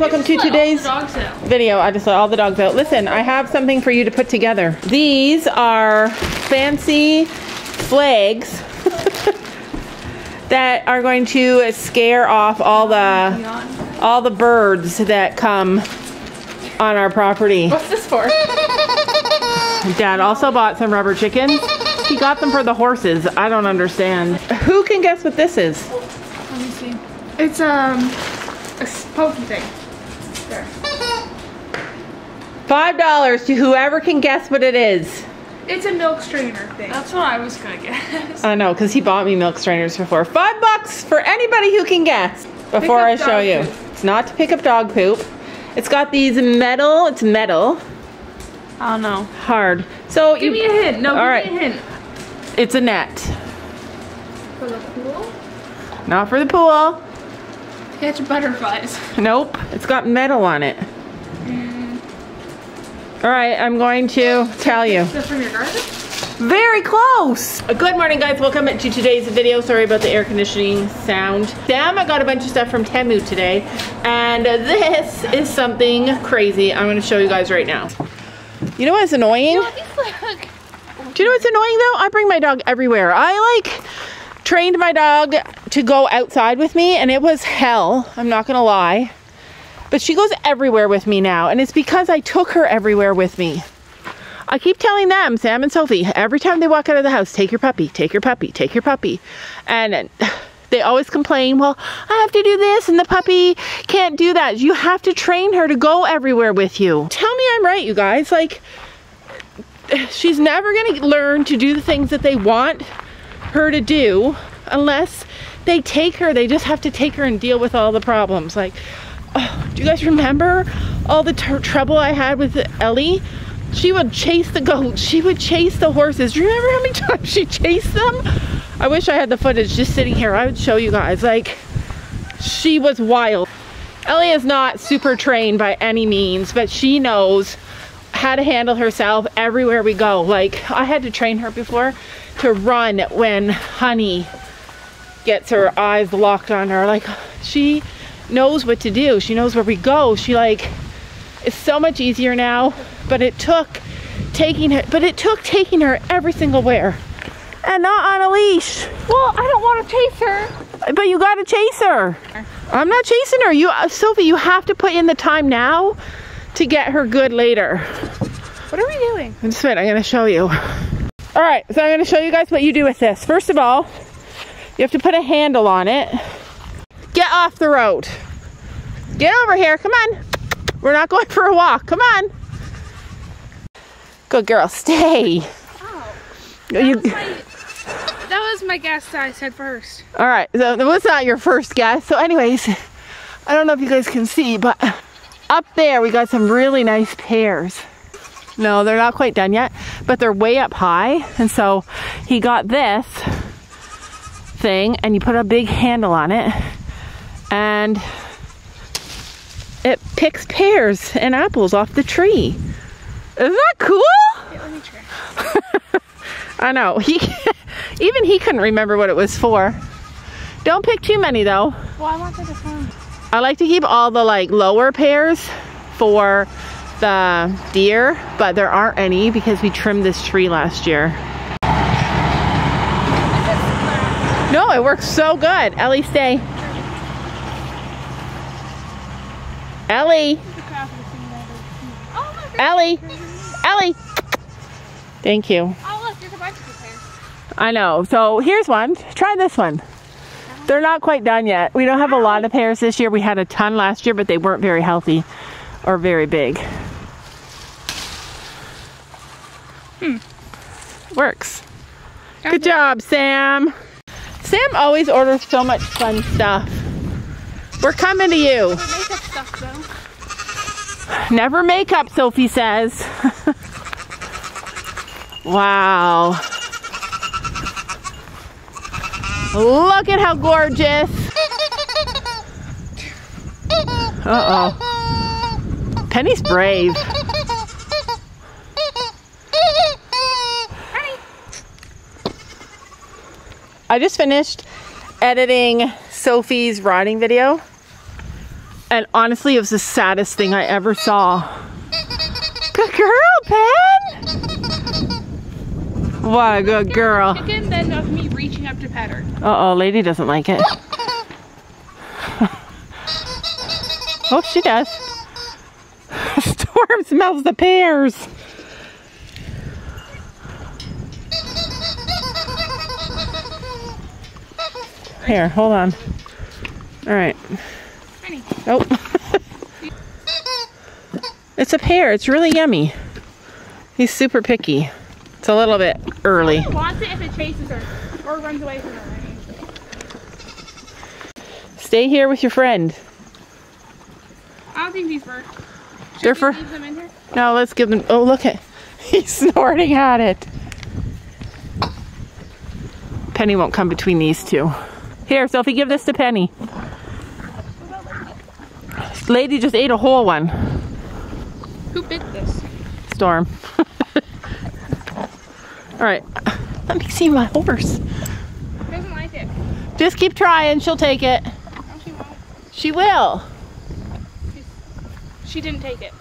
Welcome to Let all the today's video. I just let all the dogs out. Listen, I have something for you to put together. These are fancy flags that are going to scare off all the all the birds that come on our property. What's this for? Dad also bought some rubber chickens. He got them for the horses. I don't understand. Who can guess what this is? Let me see. It's um a pokey thing. There. Five dollars to whoever can guess what it is. It's a milk strainer thing. That's what I was gonna guess. I know, because he bought me milk strainers before. Five bucks for anybody who can guess. Before I show you. poop. It's not to pick up dog poop. It's got these metal, it's metal, I don't know. hard. So Give you, me a hint. No, All give right. me a hint. it's a net. For the pool? Not for the pool. Catch butterflies. Nope. It's got metal on it. All right, I'm going to tell you. Is that from your garden? Very close. Good morning, guys. Welcome to today's video. Sorry about the air conditioning sound. Sam, I got a bunch of stuff from Temu today, and this is something crazy. I'm going to show you guys right now. You know what's annoying? Do you know what's annoying though? I bring my dog everywhere. I like trained my dog to go outside with me, and it was hell. I'm not gonna lie. But she goes everywhere with me now, and it's because I took her everywhere with me. I keep telling them, Sam and Sophie, every time they walk out of the house, take your puppy, take your puppy, take your puppy. And they always complain, well, I have to do this and the puppy can't do that. You have to train her to go everywhere with you. Tell me I'm right, you guys. Like, she's never going to learn to do the things that they want her to do unless they take her. They just have to take her and deal with all the problems. Like, oh, do you guys remember all the tr- trouble I had with Ellie? She would chase the goats. She would chase the horses. Do you remember how many times she chased them? I wish I had the footage just sitting here. I would show you guys. Like, she was wild. Ellie is not super trained by any means, but she knows how to handle herself everywhere we go. Like, I had to train her before to run when Honey gets her eyes locked on her. Like, she knows what to do. She knows where we go. She, like, it's so much easier now, but it took taking her, but it took taking her every single where. And not on a leash. Well, I don't want to chase her. But you gotta chase her. I'm not chasing her. You, uh, Sophie, you have to put in the time now to get her good later. What are we doing? Just a minute, I'm gonna show you. All right, so I'm gonna show you guys what you do with this. First of all, you have to put a handle on it. Get off the road. Get over here, come on. We're not going for a walk, come on. Good girl, stay. Oh. You, That was my guess that I said first. all right, so that was not your first guess. So anyways, I don't know if you guys can see, but up there we got some really nice pears. No, they're not quite done yet, but they're way up high. And so he got this thing and you put a big handle on it and it picks pears and apples off the tree. Isn't that cool? Yeah, let me try. I know. He even he couldn't remember what it was for. Don't pick too many though. Well, I wanted to find. I like to keep all the like lower pears for the deer, but there aren't any because we trimmed this tree last year. No, it works so good. Ellie, stay. Ellie, Oh. Ellie, Ellie. Thank you. Oh, look, there's a bunch of. I know. So here's one. Try this one. They're not quite done yet. We don't have a lot of pears this year. We had a ton last year, but they weren't very healthy or very big. Hmm. Works. Good job, Sam. Sam always orders so much fun stuff. We're coming to you. Never makeup, Sophie says. wow. Look at how gorgeous. Uh oh. Penny's brave. I just finished editing Sophie's riding video. And honestly, it was the saddest thing I ever saw. Good girl, Pen! What a good girl. Chicken, then of me reaching up to pet her. Uh oh, lady doesn't like it. oh, she does. Storm smells the pears. Here, hold on. All right. Honey, Oh. it's a pear. It's really yummy. He's super picky. It's a little bit early. she wants it if it chases her or runs away from her. Stay here with your friend. I don't think these were. Should They're for- leave them in here? No, let's give them. Oh, look at. He's snorting at it. Penny won't come between these two. Here, Sophie, give this to Penny. Lady just ate a whole one. Who bit this? Storm. All right, let me see my horse. She doesn't like it. Just keep trying. She'll take it. No, she won't. She will. She didn't take it.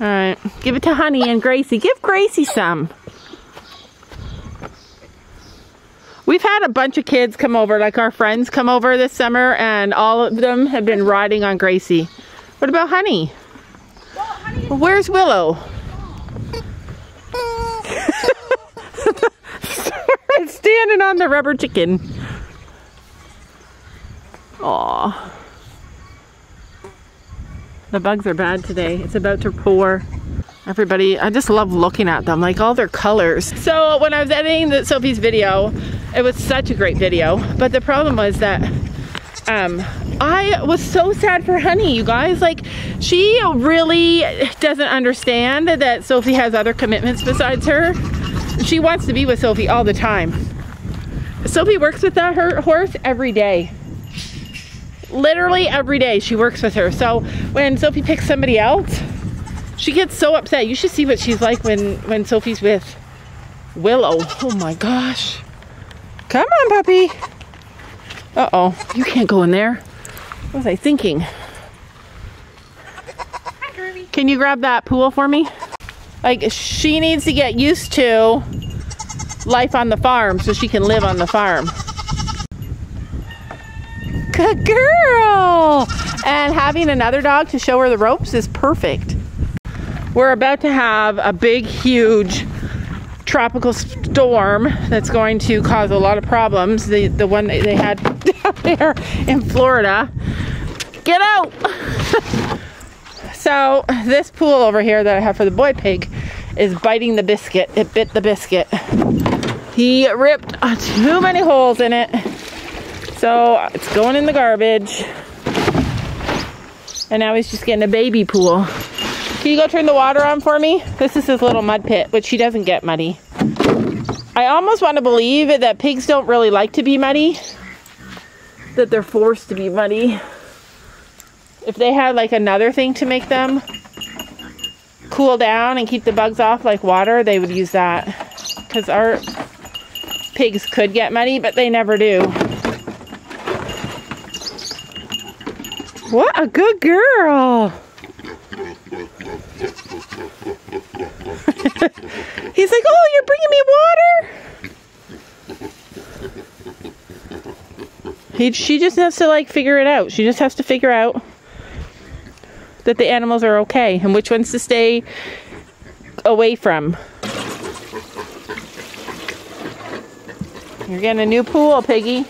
All right, give it to Honey and Gracie. Give Gracie some. We've had a bunch of kids come over, like our friends come over this summer, and all of them have been riding on Gracie. What about Honey? Well, honey, Where's Willow? it's standing on the rubber chicken. Aw. The bugs are bad today. It's about to pour. Everybody, I just love looking at them, like all their colors. So when I was editing the Sophie's video, it was such a great video. But the problem was that um, I was so sad for Honey, you guys. Like, she really doesn't understand that Sophie has other commitments besides her. She wants to be with Sophie all the time. Sophie works with that, her horse every day. Literally every day she works with her. So when Sophie picks somebody else, she gets so upset. You should see what she's like when, when Sophie's with Willow. Oh my gosh. Come on, puppy. Uh-oh, you can't go in there. What was I thinking? Can you grab that pool for me? Like, she needs to get used to life on the farm so she can live on the farm. Good girl! And having another dog to show her the ropes is perfect. We're about to have a big, huge tropical storm that's going to cause a lot of problems. The the one that they had down there in Florida. Get out! so this pool over here that I have for the boy pig is biting the biscuit. It bit the biscuit. He ripped too many holes in it. So it's going in the garbage. And now he's just getting a baby pool. Can you go turn the water on for me? This is his little mud pit, which he doesn't get muddy. I almost want to believe that pigs don't really like to be muddy. That they're forced to be muddy. If they had like another thing to make them cool down and keep the bugs off like water, they would use that. Because our pigs could get muddy, but they never do. What a good girl. He's like, oh, you're bringing me water? He, she just has to like figure it out. She just has to figure out that the animals are okay and which ones to stay away from. You're getting a new pool, Piggy.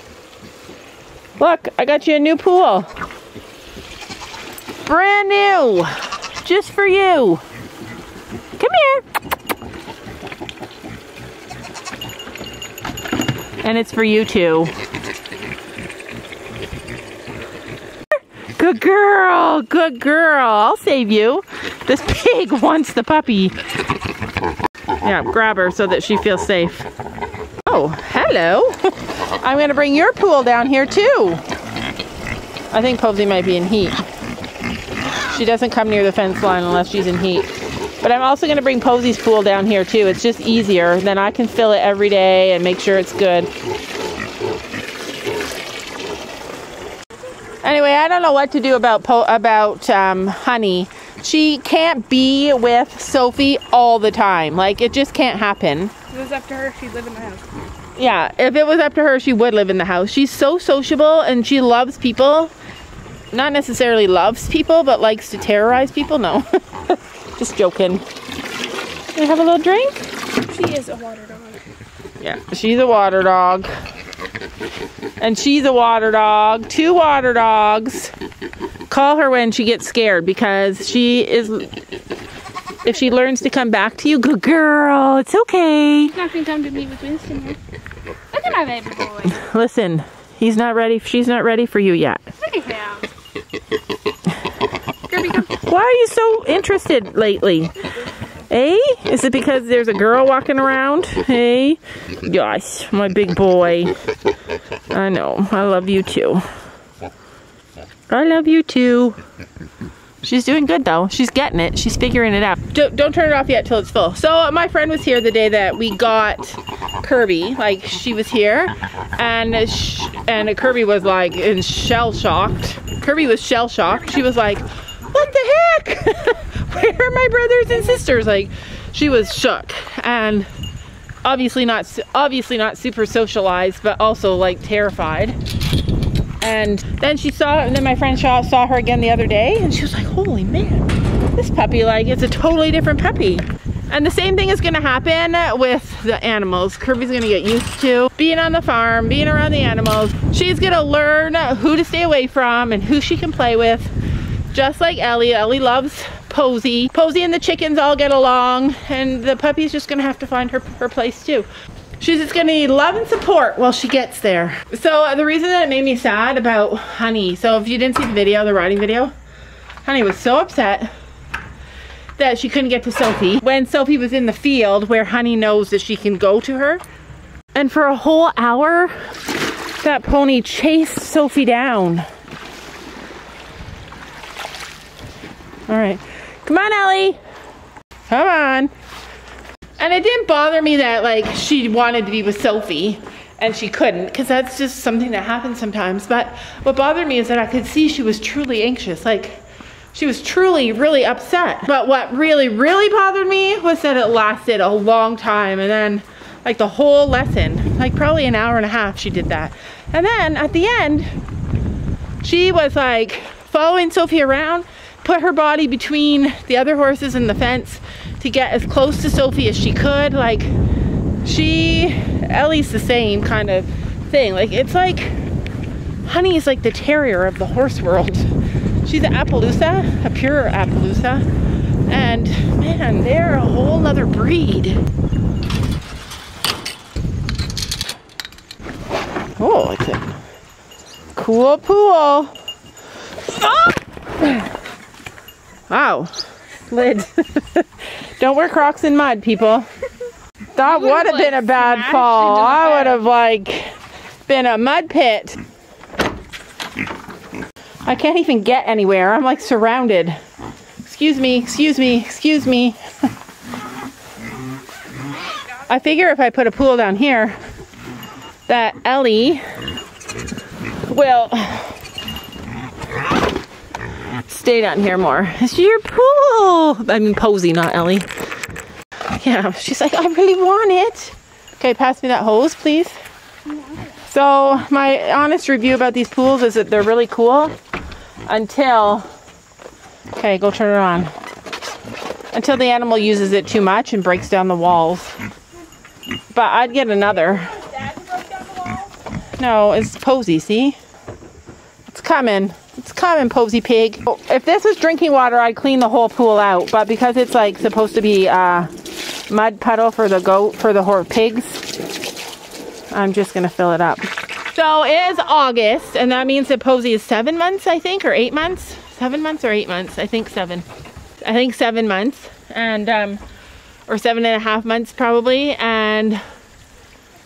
Look, I got you a new pool. Brand new. Just for you. Come here. And it's for you too. Good girl. Good girl. I'll save you. This pig wants the puppy. Yeah, grab her so that she feels safe. Oh, hello. I'm going to bring your pool down here too. I think Posey might be in heat. She doesn't come near the fence line unless she's in heat. But I'm also going to bring Posey's pool down here too. It's just easier. Then I can fill it every day and make sure it's good. Anyway, I don't know what to do about po- about um, Honey. She can't be with Sophie all the time. Like it just can't happen. If it was up to her, she'd live in the house. Yeah, if it was up to her, she would live in the house. She's so sociable and she loves people. Not necessarily loves people, but likes to terrorize people. No, just joking. Can I have a little drink? She is a water dog. Yeah, she's a water dog. And she's a water dog. Two water dogs. Call her when she gets scared because she is. If she learns to come back to you, good girl, it's okay. She's not gonna come to me with Winston here. Look at my baby boy. Listen, he's not ready. She's not ready for you yet. Look at him. Kirby. Why are you so interested lately? Hey, is it because there's a girl walking around? Hey, gosh, my big boy. I know. I love you too. I love you too. She's doing good though. She's getting it. She's figuring it out. Don't, don't turn it off yet till it's full. So uh, my friend was here the day that we got Kirby. Like she was here, and uh, sh- and Kirby was like in shell shocked. Kirby was shell shocked. She was like, "What the heck? Where are my brothers and sisters?" Like she was shook and obviously not obviously not super socialized, but also like terrified. And then she saw, and then my friend saw, saw her again the other day, and she was like, "Holy man, this puppy! Like, it's a totally different puppy." And the same thing is to happen with the animals. Kirby's to get used to being on the farm, being around the animals. She's to learn who to stay away from and who she can play with. Just like Ellie. Ellie loves Posy. Posy and the chickens all get along, and the puppy's just to have to find her, her place too. She's just gonna need love and support while she gets there. So uh, the reason that it made me sad about Honey, so if you didn't see the video, the riding video, Honey was so upset that she couldn't get to Sophie when Sophie was in the field where Honey knows that she can go to her. And for a whole hour, that pony chased Sophie down. All right, come on, Ellie. Come on. And it didn't bother me that like she wanted to be with Sophie and she couldn't because that's just something that happens sometimes. But what bothered me is that I could see she was truly anxious. Like she was truly really upset. But what really really bothered me was that it lasted a long time and then like the whole lesson, like probably an hour and a half she did that. And then at the end she was like following Sophie around, put her body between the other horses and the fence to get as close to Sophie as she could. Like she, Ellie's the same kind of thing. Like it's like Honey is like the terrier of the horse world. She's an Appaloosa, a pure Appaloosa. And man, they're a whole nother breed. Oh, it's a cool pool. Ah! Wow. Lid. Don't wear Crocs in mud, people. That would've, would have been a bad fall. I would have like been a mud pit. I can't even get anywhere. I'm like surrounded. Excuse me, excuse me, excuse me. I figure if I put a pool down here, that Ellie will stay down here more. It's your pool. I mean, Posy, not Ellie. Yeah, she's like, I really want it. Okay, pass me that hose, please. So, my honest review about these pools is that they're really cool until. Okay, go turn it on. Until the animal uses it too much and breaks down the walls. But I'd get another. No, it's Posy, see? It's coming. It's coming, Posy Pig. If this was drinking water, I'd clean the whole pool out. But because it's like supposed to be uh, mud puddle for the goat, for the horse pigs, I'm just gonna fill it up. So it is August, and that means that Posy is seven months, I think, or eight months. Seven months or eight months? I think seven. I think seven months, and um, or seven and a half months probably. And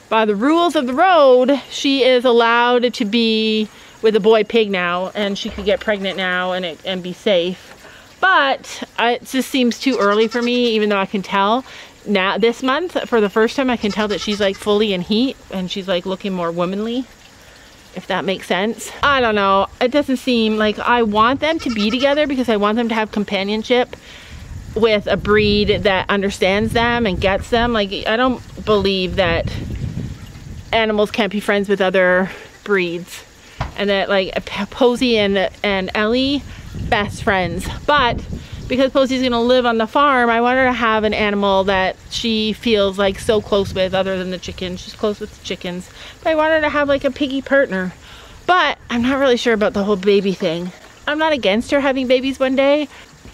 by the rules of the road, she is allowed to be with a boy pig now, and she could get pregnant now and it, and be safe. But it just seems too early for me, even though I can tell now this month for the first time I can tell that she's like fully in heat and she's like looking more womanly. if that makes sense. I don't know. It doesn't seem like I want them to be together because I want them to have companionship with a breed that understands them and gets them. Like, I don't believe that animals can't be friends with other breeds and that like Posey and and Ellie best friends. But because Posey's gonna live on the farm I want her to have an animal that she feels like so close with other than the chickens. She's close with the chickens. But I want her to have like a piggy partner. But I'm not really sure about the whole baby thing. I'm not against her having babies one day.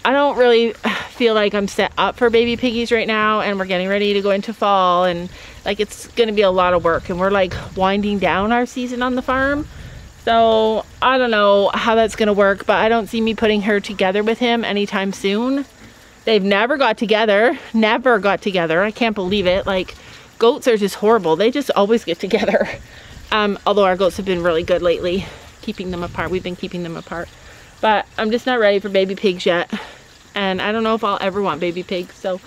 I don't really feel like I'm set up for baby piggies right now and we're getting ready to go into fall and like it's gonna be a lot of work. And we're like winding down our season on the farm so I don't know how that's gonna work but I don't see me putting her together with him anytime soon. They've never got together never got together. I can't believe it. Like goats are just horrible. They just always get together. Um, although our goats have been really good lately keeping them apart. We've been keeping them apart. But I'm just not ready for baby pigs yet. And I don't know if I'll ever want baby pigs. So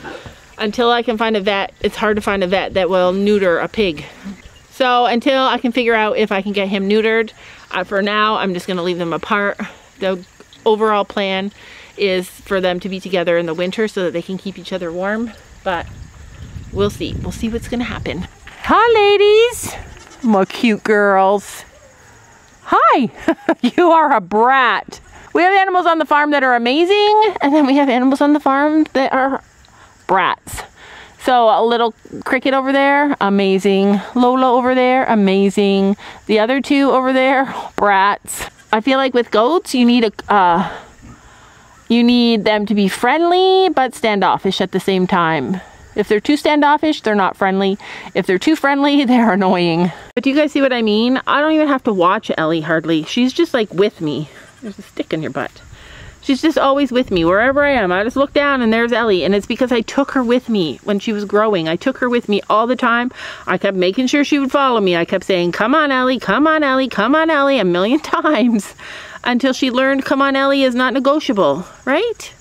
until I can find a vet, it's hard to find a vet that will neuter a pig. So until I can figure out if I can get him neutered, uh, for now, I'm just gonna leave them apart. The overall plan is for them to be together in the winter so that they can keep each other warm. But we'll see. We'll see what's gonna happen. Hi, ladies. My cute girls. Hi. you are a brat. We have animals on the farm that are amazing, and then we have animals on the farm that are brats. So a little cricket over there, amazing. Lola over there, amazing. The other two over there, brats. I feel like with goats, you need a uh, you need them to be friendly but standoffish at the same time. If they're too standoffish, they're not friendly. If they're too friendly, they're annoying. But do you guys see what I mean? I don't even have to watch Ellie hardly. She's just like with me. There's a stick in your butt. She's just always with me wherever I am. I just look down and there's Ellie. And it's because I took her with me when she was growing. I took her with me all the time. I kept making sure she would follow me. I kept saying, come on, Ellie, come on, Ellie, come on, Ellie, a million times until she learned, come on, Ellie is not negotiable, right?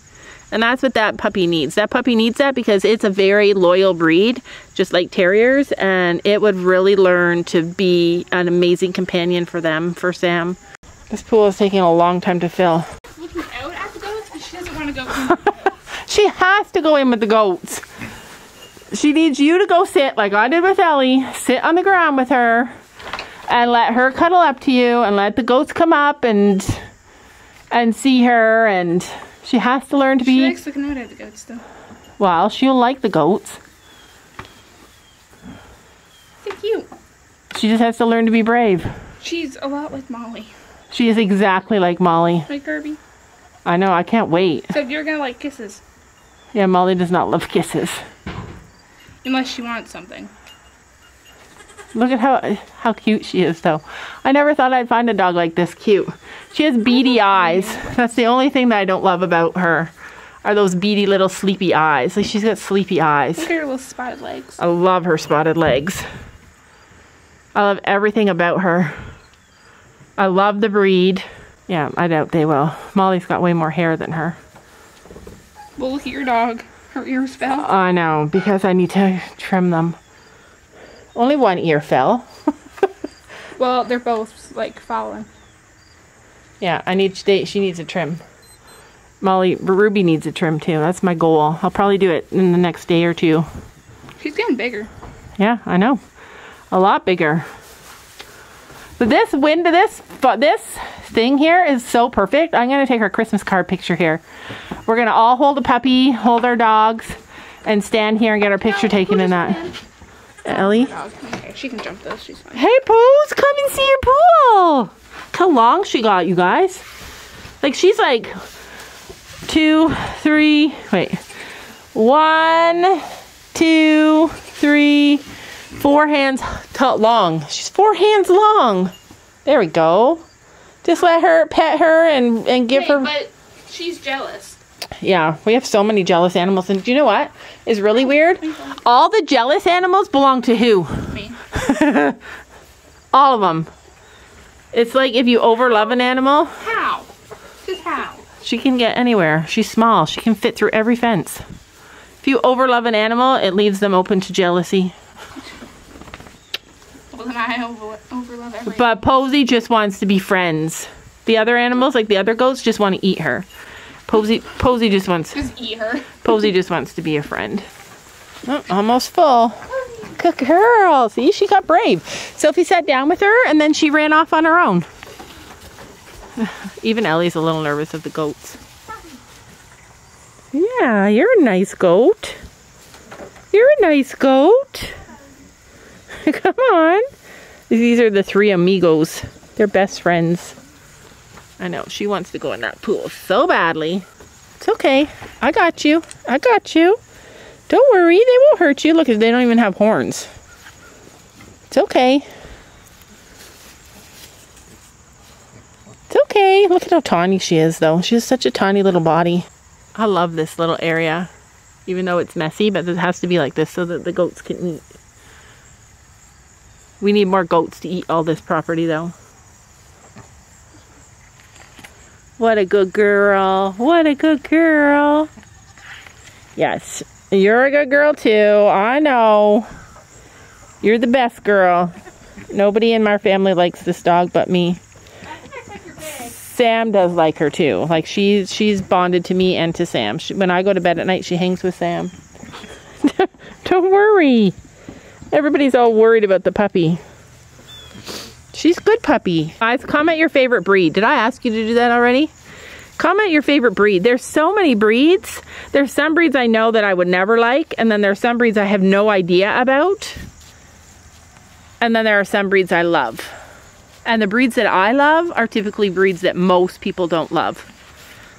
And that's what that puppy needs. That puppy needs that because it's a very loyal breed, just like terriers, and it would really learn to be an amazing companion for them, for Sam. This pool is taking a long time to fill. Looking out at the goats, but she doesn't want to go she has to go in with the goats. She needs you to go sit like I did with Ellie. Sit on the ground with her and let her cuddle up to you and let the goats come up and and see her and she has to learn to She be likes looking out at the goats though. well, she'll like the goats. They're cute. She just has to learn to be brave. She's a lot like Molly. She is exactly like Molly. Like Kirby. I know, I can't wait. So you're gonna like kisses. Yeah, Molly does not love kisses. Unless she wants something. Look at how how cute she is though. I never thought I'd find a dog like this cute. She has beady eyes. That's the only thing that I don't love about her. Are those beady little sleepy eyes. Like she's got sleepy eyes. Look at her little spotted legs. I love her spotted legs. I love everything about her. I love the breed. Yeah, I doubt they will. Molly's got way more hair than her. Well, look at your dog. Her ears fell. I know, because I need to trim them. Only one ear fell. Well, they're both like falling. Yeah, I need they, she needs a trim. Molly Ruby needs a trim too. That's my goal. I'll probably do it in the next day or two. She's getting bigger. Yeah, I know. A lot bigger. But this window, this but this thing here is so perfect. I'm gonna take our Christmas card picture here. We're gonna all hold a puppy, hold our dogs, and stand here and get our picture taken in that. Ellie. Oh, okay, she can jump those. She's fine. Hey, Poohs, come and see your pool. Look how long she got, you guys. Like, she's like two, three, wait. One, two, three, four hands long. She's four hands long. There we go. Just let her pet her and, and give her. but she's jealous. Yeah, we have so many jealous animals. And do you know what is really weird? All the jealous animals belong to who? Me. All of them. It's like if you overlove an animal, How? Just how? she can get anywhere. She's small. She can fit through every fence. If you overlove an animal, it leaves them open to jealousy. Well, I I over, overlove everything. But Posey just wants to be friends. The other animals, like the other goats, just want to eat her. Posey, Posey just wants, Just eat her. Posey just wants to be a friend. Oh, almost full. Good girl. See, she got brave. Sophie sat down with her, and then she ran off on her own. Even Ellie's a little nervous of the goats. Yeah, you're a nice goat. You're a nice goat. Come on. These are the three amigos. They're best friends. I know, she wants to go in that pool so badly. It's okay. I got you. I got you. Don't worry, they won't hurt you. Look, they don't even have horns. It's okay. It's okay. Look at how tiny she is, though. She has such a tiny little body. I love this little area, even though it's messy, but it has to be like this so that the goats can eat. We need more goats to eat all this property, though. What a good girl. What a good girl. Yes, you're a good girl too. I know. You're the best girl. Nobody in my family likes this dog but me. Sam does like her too. Like she's she's bonded to me and to Sam. She, when I go to bed at night, she hangs with Sam. Don't worry. Everybody's all worried about the puppy. She's good puppy. Guys, comment your favorite breed. Did I ask you to do that already? Comment your favorite breed. There's so many breeds. There's some breeds I know that I would never like, and then there's some breeds I have no idea about. And then there are some breeds I love. And the breeds that I love are typically breeds that most people don't love.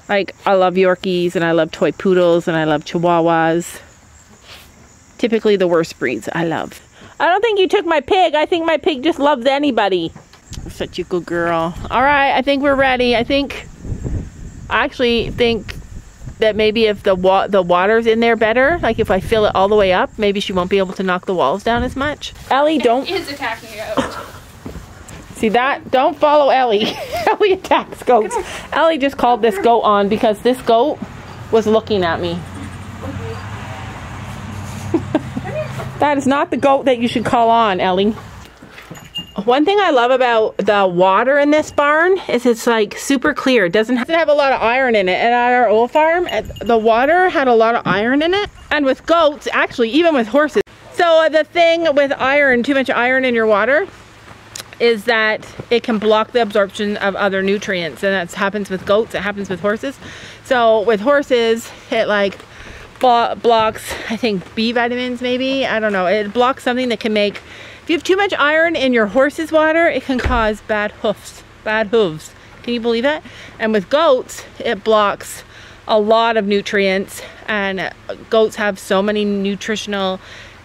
Like, I love Yorkies, and I love toy poodles, and I love Chihuahuas. Typically the worst breeds I love. I don't think you took my pig. I think my pig just loves anybody. Such a good girl. All right, I think we're ready. I think, I actually think that maybe if the wa the water's in there better, like if I fill it all the way up, maybe she won't be able to knock the walls down as much. Ellie, don't Is attacking a goat. see that. Don't follow Ellie. Ellie attacks goats. Ellie just called this goat on because this goat was looking at me. That is not the goat that you should call on, Ellie. One thing I love about the water in this barn is it's like super clear. It doesn't have, a lot of iron in it. And at our old farm, the water had a lot of iron in it. And with goats, actually, even with horses. So uh, the thing with iron, too much iron in your water, is that it can block the absorption of other nutrients. And that happens with goats, it happens with horses. So with horses, it like blocks, I think, B vitamins maybe. I don't know. It blocks something that can make, if you have too much iron in your horse's water, it can cause bad hoofs, bad hooves. Can you believe that? And with goats, it blocks a lot of nutrients and goats have so many nutritional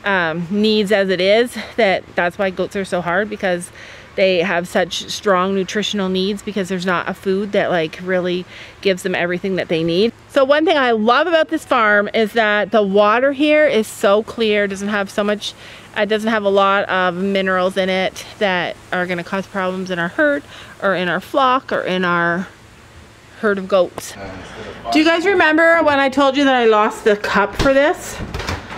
um, needs as it is that that's why goats are so hard because they have such strong nutritional needs because there's not a food that like really gives them everything that they need. So one thing I love about this farm is that the water here is so clear, doesn't have so much, it doesn't have a lot of minerals in it that are gonna cause problems in our herd or in our flock or in our herd of goats. Do you guys remember when I told you that I lost the cup for this?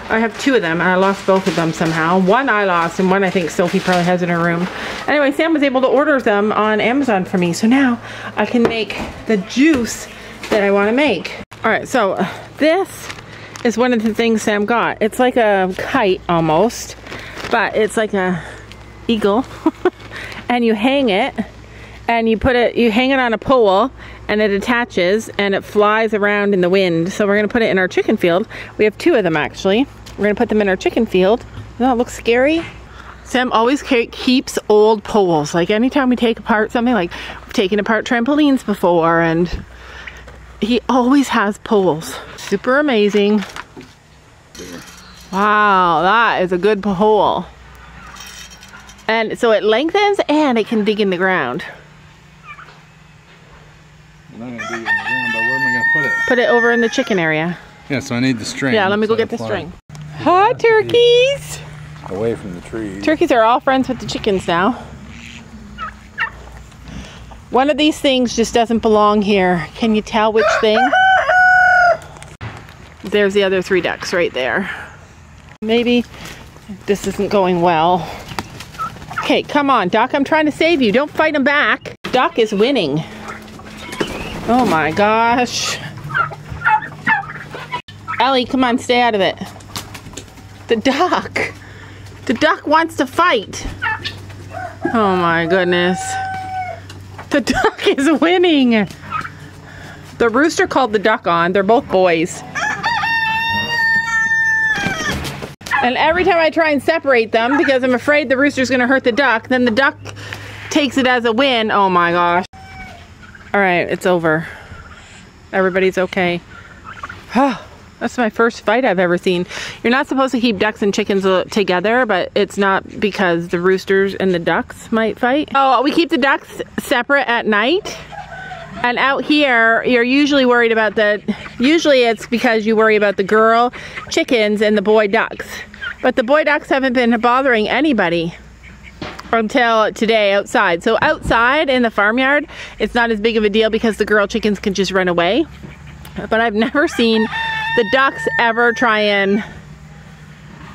I have two of them and I lost both of them somehow. One I lost and one I think Sophie probably has in her room. Anyway, Sam was able to order them on Amazon for me. So now I can make the juice that I want to make. All right, so uh, this is one of the things Sam got. It's like a kite almost, but it's like a eagle. and you hang it and you put it, you hang it on a pole and it attaches and it flies around in the wind. So we're gonna put it in our chicken field. We have two of them actually. We're gonna put them in our chicken field. Doesn't that look scary? Sam always keeps old poles. Like anytime we take apart something, like we've taken apart trampolines before and he always has poles. Super amazing. Wow, that is a good pole. And so it lengthens and it can dig in the ground. I'm not gonna dig it in the ground, where am I gonna put it? Put it over in the chicken area. Yeah, so I need the string. Yeah, let me go get the it'll string. Hi, turkeys! Away from the trees. Turkeys are all friends with the chickens now. One of these things just doesn't belong here. Can you tell which thing? There's the other three ducks right there. Maybe this isn't going well. Okay, come on, Doc. I'm trying to save you. Don't fight him back. Doc is winning. Oh my gosh. Ellie, come on, stay out of it. The duck. The duck wants to fight. Oh my goodness. The duck is winning. The rooster called the duck on. They're both boys. And every time I try and separate them because I'm afraid the rooster's gonna hurt the duck, then the duck takes it as a win. Oh my gosh. All right, it's over. Everybody's okay. That's my first fight I've ever seen. You're not supposed to keep ducks and chickens uh, together, but it's not because the roosters and the ducks might fight. Oh, we keep the ducks separate at night. And out here, you're usually worried about the, usually it's because you worry about the girl chickens and the boy ducks. But the boy ducks haven't been bothering anybody until today outside. So outside in the farmyard, it's not as big of a deal because the girl chickens can just run away. But I've never seen the ducks ever try and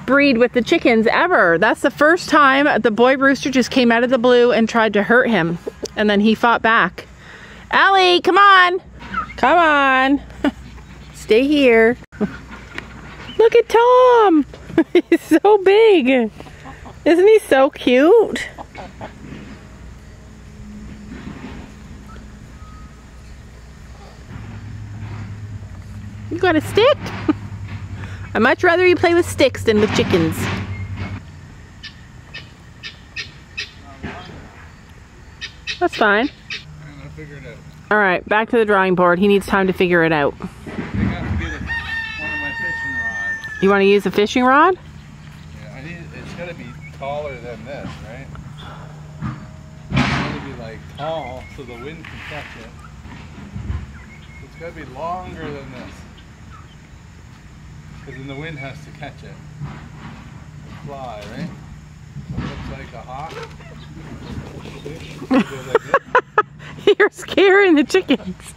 breed with the chickens ever. That's the first time the boy rooster just came out of the blue and tried to hurt him. And then he fought back. Allie, come on. Come on. Stay here. Look at Tom. He's so big. Isn't he so cute? You got a stick? I'd much rather you play with sticks than with chickens. That's fine. I'm gonna figure it out. All right, back to the drawing board. He needs time to figure it out. I think I have to get a, one of my fishing rods. You want to use a fishing rod? Yeah, I need, it's gotta be taller than this, right? It's gotta be like tall so the wind can catch it. It's gotta be longer than this. Because then the wind has to catch it. Fly, right? So it looks like a hawk. See? It goes like this. You're scaring the chickens.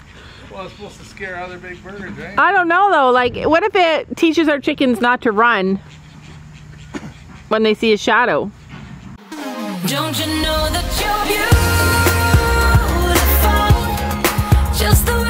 Well, it's supposed to scare other big birds, right? I don't know though. Like, what if it teaches our chickens not to run when they see a shadow. Don't you know that you're beautiful? Just the